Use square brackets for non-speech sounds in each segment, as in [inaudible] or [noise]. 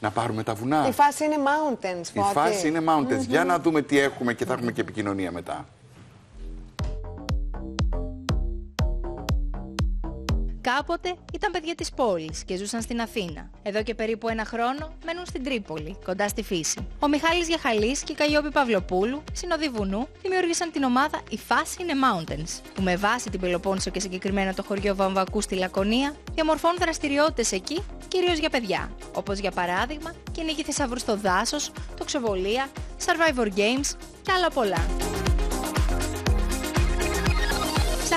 να πάρουμε τα βουνά. Η φάση είναι mountains, Η Φώτη. φάση είναι mountains. Για να δούμε τι έχουμε και θα έχουμε και επικοινωνία μετά. Κάποτε ήταν παιδιά της πόλης και ζούσαν στην Αθήνα. Εδώ και περίπου ένα χρόνο μένουν στην Τρίπολη, κοντά στη φύση. Ο Μιχάλης Γιαχαλής και η Καλλιόπη Παυλοπούλου, συνοδοί βουνού, δημιούργησαν την ομάδα «Η φάση είναι Mountains», που με βάση την Πελοπόννησο και συγκεκριμένα το χωριό Βαμβακού στη Λακωνία, διαμορφώνουν δραστηριότητες εκεί, κυρίως για παιδιά. Όπως για παράδειγμα, κυνήγι θησαυρού στο δάσος, τοξοβολία, survivor games και άλλα πολλά.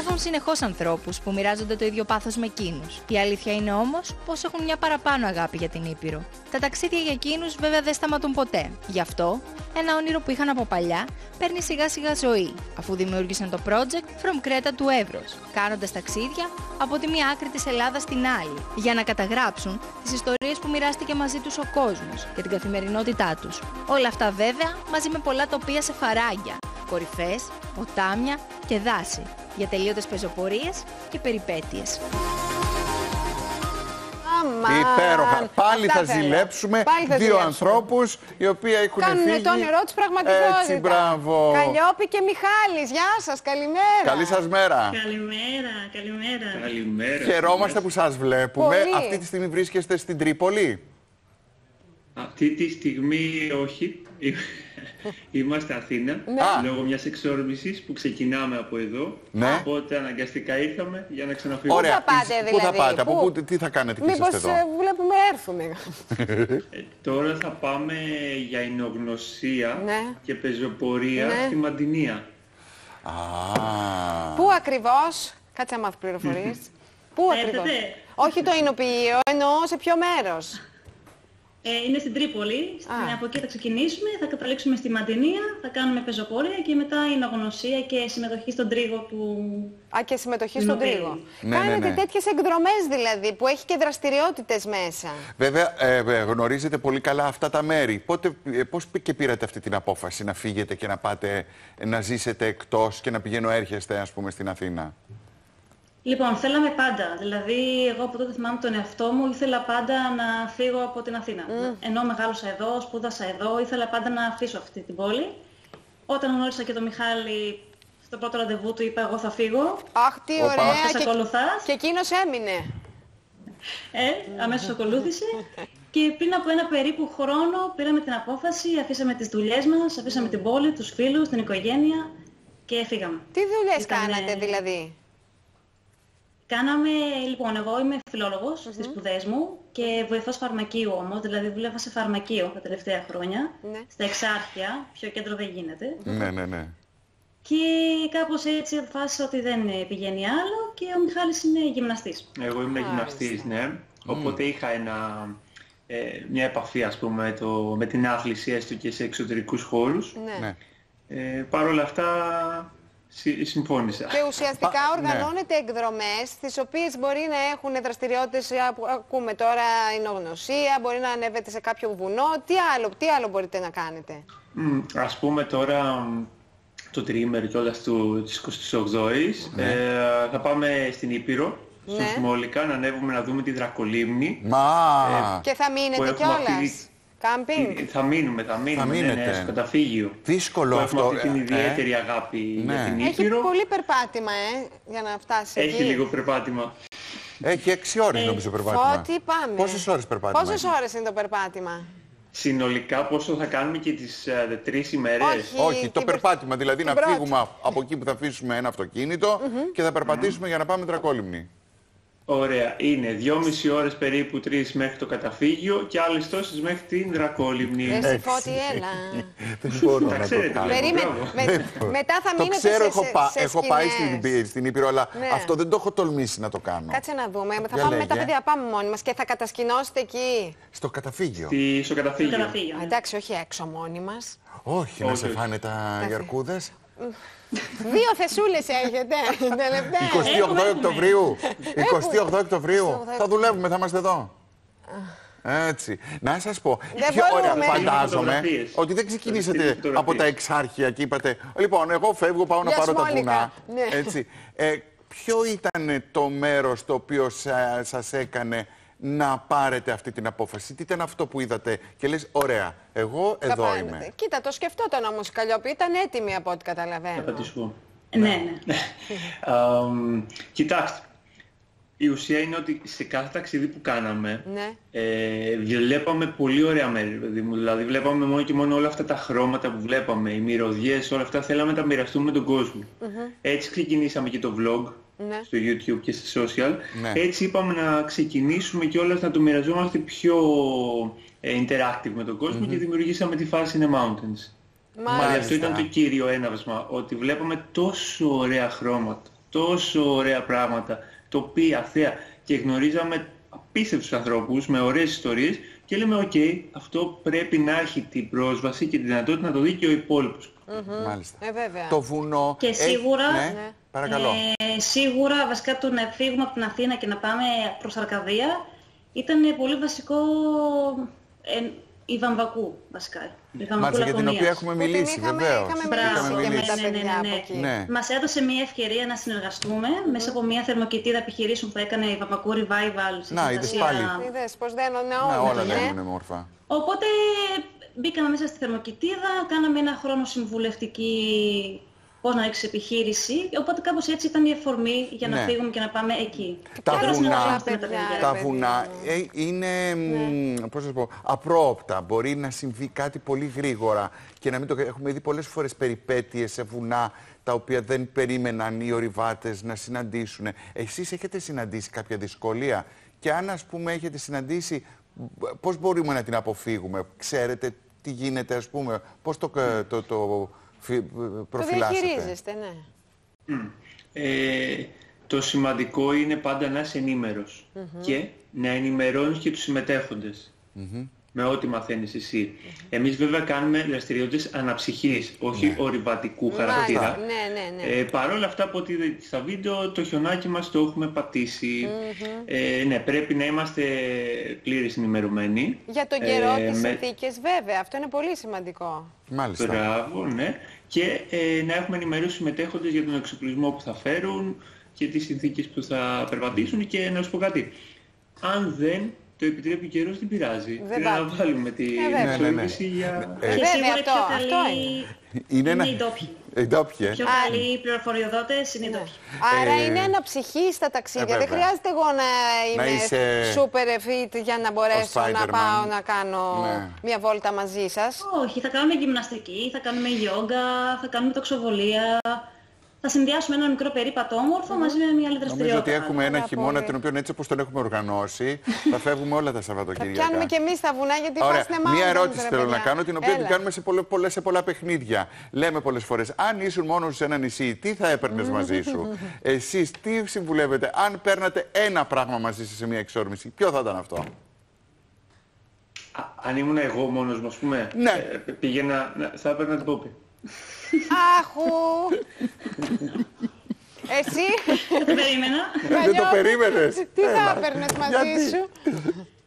Ψάχνουν συνεχώς ανθρώπους που μοιράζονται το ίδιο πάθος με εκείνους. Η αλήθεια είναι όμως πως έχουν μια παραπάνω αγάπη για την Ήπειρο. Τα ταξίδια για εκείνους βέβαια δεν σταματούν ποτέ. Γι' αυτό, ένα όνειρο που είχαν από παλιά παίρνει σιγά σιγά ζωή, αφού δημιούργησαν το project From Creta to Evros, κάνοντας ταξίδια από τη μία άκρη της Ελλάδας στην άλλη, για να καταγράψουν τις ιστορίες που μοιράστηκε μαζί τους ο κόσμος και την καθημερινότητά τους. Όλα αυτά βέβαια μαζί με πολλά τοπία σε φαράγγια, κορυφές, ποτάμια και δάση για τελείωτες πεζοπορίες και περιπέτειες. Αμάν. Υπέροχα. Πάλι Αυτά θα θέλω. ζηλέψουμε Πάλι θα δύο ζηλέψουμε. ανθρώπους οι οποίοι έχουν Κάνουν φύγει. το όνειρό του πραγματικότητας. Έτσι, μπράβο. Καλλιόπη και Μιχάλης, γεια σας, καλημέρα. Καλή σας μέρα. Καλημέρα, καλημέρα. Καλημέρα. Χαιρόμαστε που σας βλέπουμε. Πολύ. Αυτή τη στιγμή βρίσκεστε στην Τρίπολη; Αυτή τη στιγμή όχι. [laughs] Είμαστε Αθήνα, Ναι. λόγω μιας εξόρμησης που ξεκινάμε από εδώ. Ναι. Οπότε αναγκαστικά ήρθαμε για να ξαναφύγουμε. Ωραία. θα πάτε, Πού θα δηλαδή, πάτε, από πού; πού, τι θα κάνετε και Μήπως είσαστε εδώ; ε, βλέπουμε έρθουμε. [laughs] Ε, τώρα θα πάμε για εινογνωσία Ναι. και πεζοπορία Ναι. στη Μαντινία. Α, Πού ακριβώς, κάτσε να μάθω πληροφορίες. [laughs] Πού Θα ακριβώς; έρθετε. Όχι το εινοποιείο, εννοώ σε ποιο μέρος. Ε, είναι στην Τρίπολη. Στην- Α. Από εκεί θα ξεκινήσουμε, θα καταλήξουμε στη Μαντινία, θα κάνουμε πεζοπορία και μετά είναι αγνωσία και συμμετοχή στον τρίγο του... Α, και συμμετοχή Την στον οποία- τρίγο. Ναι, Κάνετε ναι, ναι. τέτοιες εκδρομές δηλαδή, που έχει και δραστηριότητες μέσα. Βέβαια, ε, ε, γνωρίζετε πολύ καλά αυτά τα μέρη. Πότε, ε, πώς πή- και πήρατε αυτή την απόφαση να φύγετε και να πάτε ε, να ζήσετε εκτός και να πηγαίνω έρχεστε, ας πούμε, στην Αθήνα; Λοιπόν, θέλαμε πάντα. Δηλαδή, εγώ από τότε θυμάμαι τον εαυτό μου, ήθελα πάντα να φύγω από την Αθήνα. Ενώ μεγάλωσα εδώ, σπούδασα εδώ, ήθελα πάντα να αφήσω αυτή την πόλη. Όταν γνώρισα και τον Μιχάλη, στο πρώτο ραντεβού του είπα εγώ θα φύγω. Αχ, τι Οπα. ωραία. Θα σε Και, ακολουθάς. και εκείνος έμεινε. Ε, αμέσως ακολούθησε. Και πριν από ένα περίπου χρόνο πήραμε την απόφαση, αφήσαμε τις δουλειές μας, αφήσαμε την πόλη, τους φίλους, την οικογένεια και φύγαμε. Τι δουλειές Ήτανε- κάνατε δηλαδή; Κάναμε, λοιπόν, εγώ είμαι φιλόλογος στις σπουδές μου και βοηθός φαρμακείου όμως, δηλαδή δούλευα σε φαρμακείο τα τελευταία χρόνια, Ναι. στα εξάρχεια, πιο κέντρο δεν γίνεται. Ναι, ναι, ναι. Και κάπως έτσι αποφάσισα ότι δεν πηγαίνει άλλο και ο Μιχάλης είναι γυμναστής. Εγώ ήμουν γυμναστής, ναι. Οπότε είχα ένα, ε, μια επαφή, ας πούμε, με, το, με την άθληση, έστω και σε εξωτερικούς χώρους. Ναι. ναι. Ε, Παρ' όλα αυτά, συ- συμφώνησα. Και ουσιαστικά Πα- οργανώνετε εκδρομές τις οποίες μπορεί να έχουν δραστηριότητες α, που ακούμε τώρα εινογνωσία, μπορεί να ανέβετε σε κάποιο βουνό. Τι άλλο, τι άλλο μπορείτε να κάνετε; Μμ, Ας πούμε τώρα μ, το τριήμερο κιόλας του, της 28ης ε, θα πάμε στην Ήπειρο, στο Ναι. Σμόλικα, να ανέβουμε να δούμε τη Δρακολίμνη. Μα, Και θα που μείνετε έχουμε κιόλας. αυτή- Κάμπινγκ; Τι- Θα μείνουμε, θα μείνουμε, ναι, μείνετε. ναι, στο καταφύγιο. Δύσκολο που έχουμε αυτό, αυτή την ε, ιδιαίτερη αγάπη Ναι. για την Έχει Ήπειρο. πολύ περπάτημα, ε, για να φτάσει Έχει εκεί. λίγο περπάτημα. έχει έξι ώρες νομίζω περπάτημα. Φώτη, πάμε. Πόσες ώρες περπάτημα Πόσες έχει; ώρες είναι το περπάτημα; Συνολικά πόσο θα κάνουμε και τις ε, τρεις ημέρες; Όχι. Όχι, το την περπάτημα, πρω- δηλαδή την να πρώτη. φύγουμε α- από εκεί που θα αφήσουμε ένα αυτοκίνητο και θα περπατήσουμε για να πάμε Δρακόλυμνη. Ωραία. Είναι δυόμιση ώρες περίπου τρεις μέχρι το καταφύγιο και άλλες τόσες μέχρι την Δρακόλυμνη. Εσύ Φώτη, έλα. [laughs] Δεν μπορώ Τα να το ξέρετε, κάνω. βλέπω. Περίμενε. Μπράβο. Με- μετά θα Το μείνετε ξέρω, σε, έχω, σε, πά- σε έχω πάει σκηνές. στην, στην Ήπειρο, αλλά Ναι. αυτό δεν το έχω τολμήσει να το κάνω. Κάτσε να δούμε. Θα Για πάμε με τα λέγε. παιδιά, πάμε μόνοι μας και θα κατασκηνώσετε εκεί. Στο καταφύγιο. Τι- Στο Στο καταφύγιο. καταφύγιο. ναι. Εντάξει, όχι έξω μόνοι μας. Όχι, να Όχι, σε όχι. φάνε τα γιαρκούδες. Δύο θεσούλες έχετε. τελευταία. 28 έχουμε. Οκτωβρίου. 28 Οκτωβρίου. Έχουμε. Θα δουλεύουμε, θα είμαστε εδώ. Έτσι. Να σας πω. Δεν πιο ωραία, μπορούμε. φαντάζομαι Φωτογραφίες. ότι δεν ξεκινήσατε Στείλτε φωτογραφίες. από τα εξάρχεια και είπατε Λοιπόν, εγώ φεύγω, πάω να Για πάρω τα Σμόλικα. βουνά. Ναι. Έτσι. Ε, ποιο ήταν το μέρος το οποίο σα- σας έκανε να πάρετε αυτή την απόφαση. Τι ήταν αυτό που είδατε και λες, ωραία, εγώ Θα εδώ πάρετε. είμαι. Κοίτα, το σκεφτόταν όμως η Καλλιόπη. Ήταν έτοιμη από ό,τι Θα καταλαβαίνω. πατήσω. Ναι, ναι. [laughs] Αμ, κοιτάξτε, η ουσία είναι ότι σε κάθε ταξίδι που κάναμε Ναι. ε, βλέπαμε πολύ ωραία μέρη, παιδί μου. Δηλαδή βλέπαμε μόνο και μόνο όλα αυτά τα χρώματα που βλέπαμε, οι μυρωδιές, όλα αυτά θέλαμε να τα μοιραστούμε με τον κόσμο. Έτσι ξεκινήσαμε και το vlog Ναι. στο YouTube και στα social. Ναι. Έτσι είπαμε να ξεκινήσουμε κιόλας να το μοιραζόμαστε πιο ε, interactive με τον κόσμο και δημιουργήσαμε τη φάση είναι mountains. Μάλιστα. Δηλαδή αυτό ήταν το κύριο έναυσμα, ότι βλέπαμε τόσο ωραία χρώματα, τόσο ωραία πράγματα, τοπία, θέα και γνωρίζαμε απίστευτους ανθρώπους με ωραίες ιστορίες και λέμε οκ, αυτό πρέπει να έχει την πρόσβαση και τη δυνατότητα να το δει και ο υπόλοιπος. Μάλιστα. Ε, βέβαια. Το βουνό. Και έχει- σίγουρα- Ναι, Ναι. Παρακαλώ. Ε, σίγουρα βασικά το να φύγουμε από την Αθήνα και να πάμε προς Αρκαδία ήταν πολύ βασικό ε, η Βαμβακού βασικά. Η Βαμβακού Μάλιστα, για την Λακωνίας. οποία έχουμε Που την μιλήσει, είχαμε- βεβαίως. είχαμε Μπράβο, μιλήσει και με τα ναι, ναι, παιδιά ναι, από ναι. εκεί. Ναι. Μας έδωσε μια ευκαιρία να συνεργαστούμε μέσα από μια θερμοκοιτήδα επιχειρήσεων που έκανε η Βαμβακού Revival στη Να, είδες συνεργασία- πάλι. Είδες πώς δένουν Να, όλα. όλα ναι. δένουν μόρφα. Οπότε μπήκαμε μέσα στη θερμοκοιτίδα, κάναμε ένα χρόνο συμβουλευτική πώς να ρίξει επιχείρηση, οπότε κάπως έτσι ήταν η αφορμή για να Ναι. φύγουμε και να πάμε εκεί. Τα Και βουνά, άρα συνεργαζόμαστε με τα παιδιά, παιδιά. τα παιδί βουνά μου. ε, είναι, μ, πώς να σου πω, απρόοπτα. Μπορεί να συμβεί κάτι πολύ γρήγορα και να μην το... Έχουμε δει πολλές φορές περιπέτειες σε βουνά τα οποία δεν περίμεναν οι ορειβάτες να συναντήσουν. Εσείς έχετε συναντήσει κάποια δυσκολία; Και αν ας πούμε έχετε συναντήσει, μπ- πώς μπορούμε να την αποφύγουμε; Ξέρετε τι γίνεται ας πούμε, πώς το, το, το, το φυ- Το προφυλάσσετε. διαχειρίζεστε, ναι. Ε, το σημαντικό είναι πάντα να είσαι ενήμερος και να ενημερώνεις και τους συμμετέχοντες με ό,τι μαθαίνεις εσύ. Εμείς βέβαια κάνουμε δραστηριότητες αναψυχής, όχι ορειβατικού χαρακτήρα. Μάλιστα, ναι, ναι, ναι. Ε, Παρ' όλα αυτά από ό,τι είδατε στα βίντεο το χιονάκι μας το έχουμε πατήσει. Ε, ναι, πρέπει να είμαστε πλήρως ενημερωμένοι. Για τον καιρό, Ε, τις με- συνθήκες, βέβαια. Αυτό είναι πολύ σημαντικό. Μάλιστα. Μπράβο, ναι. Και ε, να έχουμε ενημερώσει τους συμμετέχοντες για τον εξοπλισμό που θα φέρουν και τις συνθήκες που θα περπατήσουν και να σου πω κάτι. Αν δεν το επιτρέπει ο καιρός δεν πειράζει. Δεν Τι να πάει. βάλουμε τη Ε, βέβαια. Ναι, ναι, ναι. εξόρμηση για... Ε, Και Βέβαια, σίγουρα οι αυτό- πιο αυτό καλοί Είναι είναι ένα... οι ντόπιοι. Ε, ντόπιοι, ε. Οι πιο Α, καλοί πληροφοριοδότες είναι οι Ναι. ντόπιοι. Άρα Ε, είναι αναψυχή στα ταξίδια. ε, Δεν βέβαια. χρειάζεται εγώ να είμαι είσαι super fit για να μπορέσω να Spider-Man. πάω να κάνω Ναι. μια βόλτα μαζί σας. Όχι, θα κάνουμε γυμναστική, θα κάνουμε γιόγκα, θα κάνουμε τοξοβολία. Θα συνδυάσουμε ένα μικρό περίπατο όμορφο μαζί με μια άλλη Νομίζω δραστηριότητα. ότι έχουμε ένα Πάρα χειμώνα, πολύ. τον οποίο έτσι όπως τον έχουμε οργανώσει, θα φεύγουμε όλα τα Θα Σαββατοκύριακα. πιάνουμε και εμείς τα βουνά γιατί Ωραία. είμαστε mountains, Μία ερώτηση ρε θέλω να παιδιά. κάνω, την οποία την Έλα. κάνουμε σε, πολλα, πολλές- σε πολλά παιχνίδια. Λέμε πολλές φορές, αν ήσουν μόνος σε ένα νησί, τι θα έπαιρνες μαζί σου; Εσείς τι συμβουλεύετε, αν παίρνατε ένα πράγμα μαζί σας σε μια εξόρμηση, ποιο θα ήταν αυτό; Α, αν ήμουν εγώ μόνος μου, ας πούμε, Ναι. ε, πήγαινα, να- θα έπαιρνα την πόπη. Άχου! Εσύ, Δεν το περίμενα. Δεν το περίμενες. τι θα Έλα. έπαιρνες μαζί Γιατί; σου;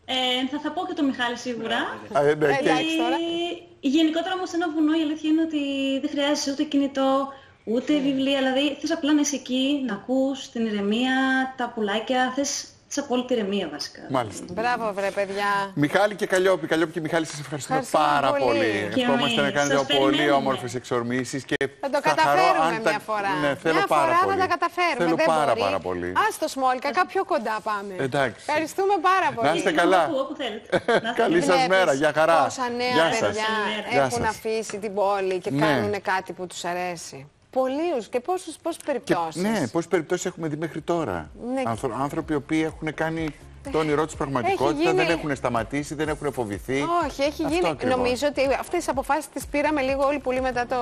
Ε, θα, θα πω και το Μιχάλη σίγουρα. Α, ε, ναι, και- Εντάξει τώρα. Ε, γενικότερα όμως σε ένα βουνό η αλήθεια είναι ότι δεν χρειάζεσαι ούτε κινητό, ούτε βιβλία. Δηλαδή θες απλά να είσαι εκεί, να ακούς την ηρεμία, τα πουλάκια, θες της απόλυτη ηρεμία βασικά. Μάλιστα. Μπράβο βρε παιδιά. Μιχάλη και Καλλιόπη. Καλλιόπη και Μιχάλη, σας ευχαριστούμε Ευχαριστούμε πάρα πολύ. πολύ. Και Ευχόμαστε να εμείς. κάνετε Σας πολύ περιμένουμε. όμορφες εξορμήσεις και Θα το χαρώ καταφέρουμε αν τα- μια φορά. Ναι, θέλω μια πάρα φορά πολύ. θα τα καταφέρουμε. Θέλω δεν πάρα μπορεί. πάρα πολύ. Ας το Σμόλκα, κάποιο κοντά πάμε. Εντάξει. Ευχαριστούμε πάρα πολύ. Να είστε Είναι καλά. όπου- όπου θέλετε. Να είστε Καλή καλά. σας Βλέπεις μέρα. Γεια χαρά. Πόσα νέα Γεια σας. παιδιά Γεια έχουν σας. αφήσει την πόλη και Ναι. κάνουν κάτι που τους αρέσει. Πολλούς και πόσους, πόσες Και, περιπτώσεις. ναι, πόσες περιπτώσεις έχουμε δει μέχρι τώρα. Ναι. Άνθρω- άνθρωποι οι οποίοι έχουν κάνει το όνειρό τους πραγματικότητα, γίνει- δεν έχουν σταματήσει, δεν έχουν φοβηθεί. Όχι, έχει Αυτό γίνει. ακριβώς. Νομίζω ότι αυτές τις αποφάσεις τις πήραμε λίγο όλοι πολύ μετά, το,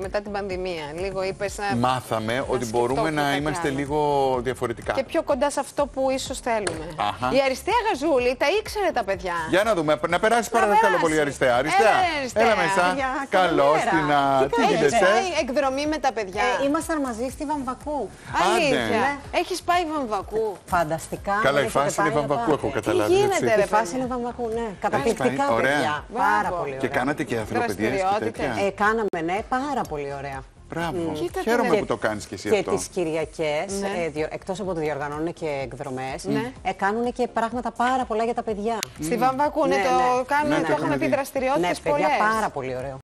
μετά την πανδημία. Λίγο είπες να... Μάθαμε ότι μπορούμε σκεφτόμουν να κάτι είμαστε άλλο. λίγο διαφορετικά. Και πιο κοντά σε αυτό που ίσως θέλουμε. Αχα. Η αριστεία γαζούλη τα ήξερε τα παιδιά. Για να δούμε, να περάσει παρακαλώ περάσει. πολύ αριστεία. Αριστεία, Έλα, Αριστεία. έλα μέσα. Γεια, Καλώς καλημέρα. την. α, Τι Έχεις γίνεται. πάει εκδρομή με τα παιδιά; Ε, ήμασταν μαζί στη Βαμβακού. Αλήθεια. ναι. Έχεις πάει βαμβακού; Φανταστικά. Καλά, δεν η φάση έχετε είναι πάει βαμβακού, να έχω πάτε. καταλάβει. γίνεται, έτσι. ρε Η φάση παιδιά. είναι Βαμβακού, ναι. Καταπληκτικά πάει, ωραία. παιδιά. Πάρα Μπράβο. πολύ Και ωραία. κάνατε και ανθρωπαιδειές και Δραστηριότητες. τέτοια. Ε, κάναμε, ναι, πάρα πολύ ωραία. Μπράβο. Κοίτα τι Χαίρομαι λέει. που το κάνεις και εσύ Και αυτό. τις Κυριακές, Ναι. ε, διο- εκτός από ότι διοργανώνουν και εκδρομές, Ναι. ε, κάνουν και πράγματα πάρα πολλά για τα παιδιά. Στη Βαμβακού, ναι, Ναι, το ναι. κάνουν, Ναι, το το έχουμε έχουμε πει δει. δραστηριότητες Ναι, παιδιά, πολλές. πάρα πολύ ωραίο.